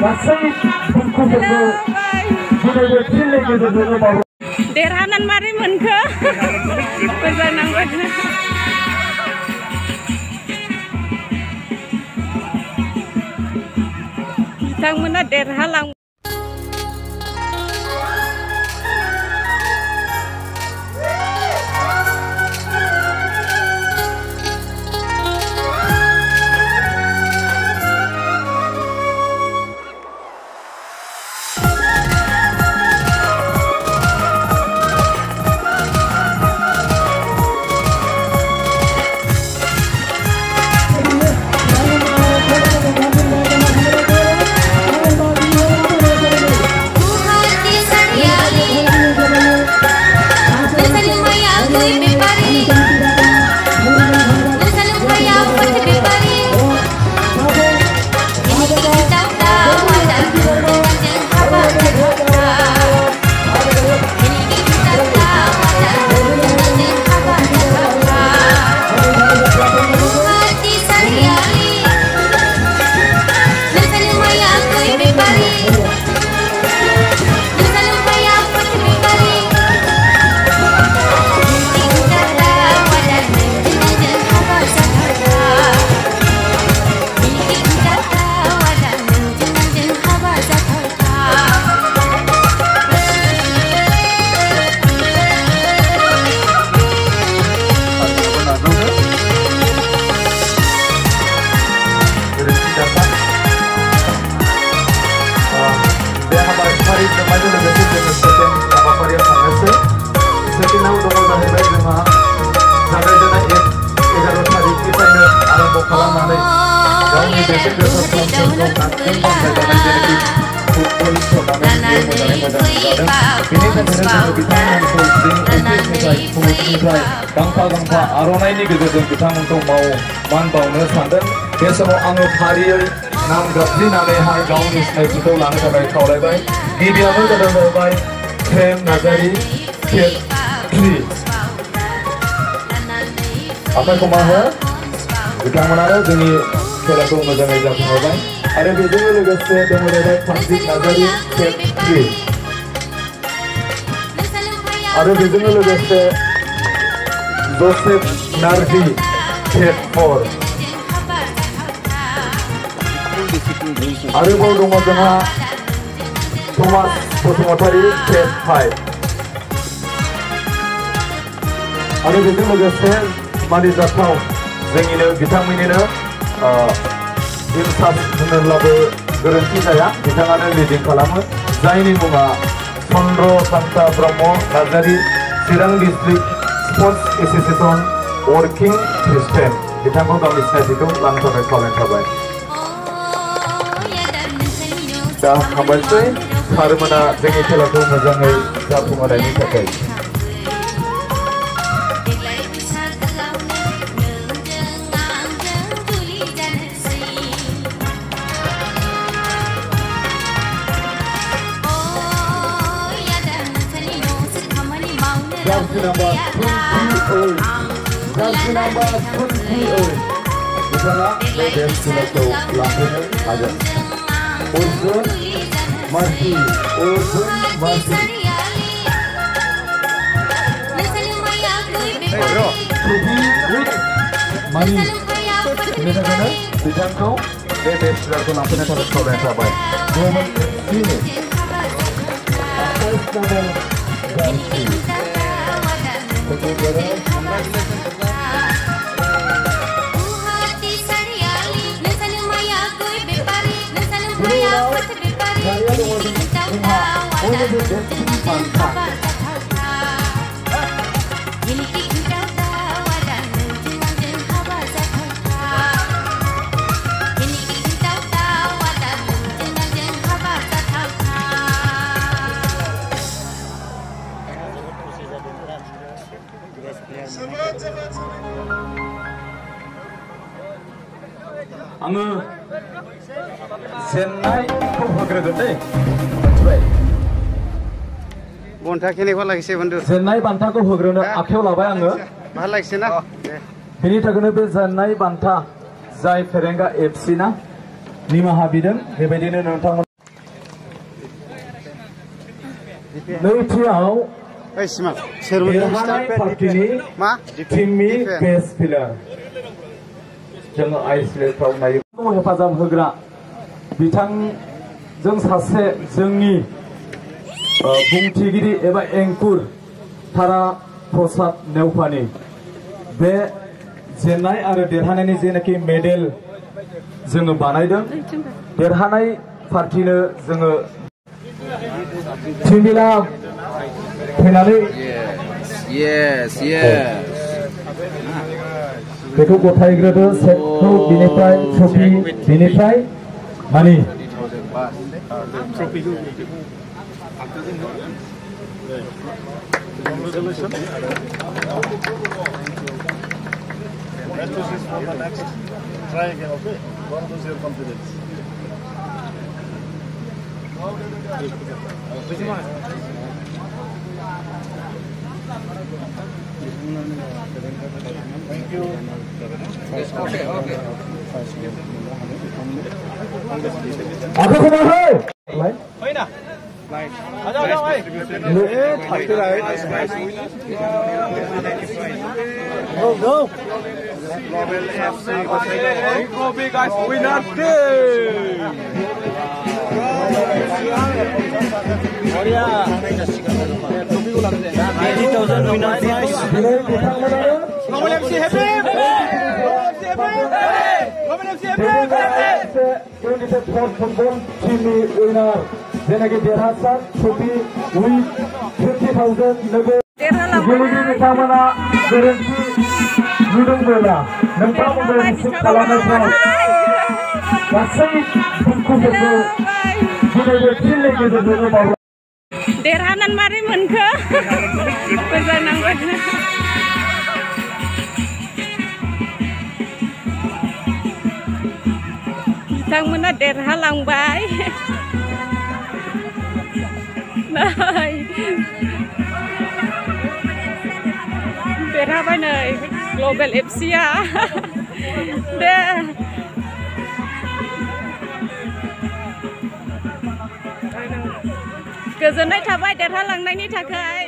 गासै दुखुफोरखौ दिनै बे फिल्डनि गेजेरजोंनो बावो देरहानानै मारै मोनखो मोजां नांबाय बिथांमोना देरहालां गांफा गांफा आर'नाइनि गेजेरजों बिथांमोनखौ माव मान बावनो सानदों बे समाव आङो फारियै नाम गाबज्रिनानैहाय गावनि सिनायथिखौ लानो थाखाय खावलायबाय गिबियावनो जादों जाहैबाय प्रेम नार्जारि केट थ्रि आखाइखौ हो बिथांमोनानो जोंनि खेलाखौ मोजाङै जाफुंहोबाय आरो बेजोंनो लोगोसे दङ जाहैबाय फान्जित नार्जारि थ्रि आरो बेजोंनो लोगोसे जसेफ नार्जि केट फर आरोबाव दङ जोंहा थमास बसुमतारी केट फाइभ आरो बेजों लोगोसे मानिजाथाव जोंनिनो बिथांमोननिनो इनसार्ज होनोब्लाबो गोरोन्थि जाया। बिथाङानो लिडिं खालामो। जायनि मुङा Brahma Narzari, Chirang district sports association working president. बिथांखौ गावनि सिनायथिखौ लानो थाखाय खावलायनाय थाबाय दा Jersey number 28. Jersey number 28. बिथाङा बे बेस्ट खेलाखौ लांफैनो हागोन अर्जुन मार्सि अर्जुन मार्सि टुबि विथ मानि बेनि थाखायनो बिथांखौ बे बेस्ट खेलाखौ लांफैनो थाखाय खावलायनाय Duduk mengkak Miliki kata wadah Tuang dan hawa zakata Miliki kata wadah Tuang dan hawa zakata Semangat, semangat, semangat. Amu, senai kau pakai kereta. Cepat. বন্ধা খিনি ভাল লাগিছে বন্ধু। জেনাই বান্ধাকো হগ্রনে আখেও লবাই আঙ ভাল লাগিছে না? হিনি থাকনে বে জেনাই বান্ধা জাই ফেরেঙ্গা এফসি না? নিমহা বিদন হেবেদিনে নন্থা নৈথিয়াও এইসমাল সেরবুনি স্টার পার্টিনি মা টিমি বেস ফিলার জং আইসলে প্রাউ নাই মো হেফাজাম হগ্রা बुंथिगिरि एबा एंकुर थारा प्रसाद नेवफानि बे जेननाय आरो देरहानायनि जेनाखि मेडेल जोङो बानायदों देरहानाय पार्टिनो जोङो टिमिला फैनानै Yes, yes. बेखौ गथायग्रोदो सेटखौ बिनिफ्राय ट्रफि बिनिफ्राय मानि Congratulations. For the next. Try again, okay? What was your confidence. Thank you. Okay, okay. Nee, ঠাকুর আয় Go, go. het FC. Here go, big guys. Winner team. het Eighty thousand winner prize. Level FC happy. het FC happy. Level FC happy. Twenty-fourth het team winner. Then mari menke, pesanang. Sang mana derhalang baik. देरहालांबाय नै देरहाबाय नै global एफसिया दे गोजोननाय थाबाय देरहालांनायनि थाखाय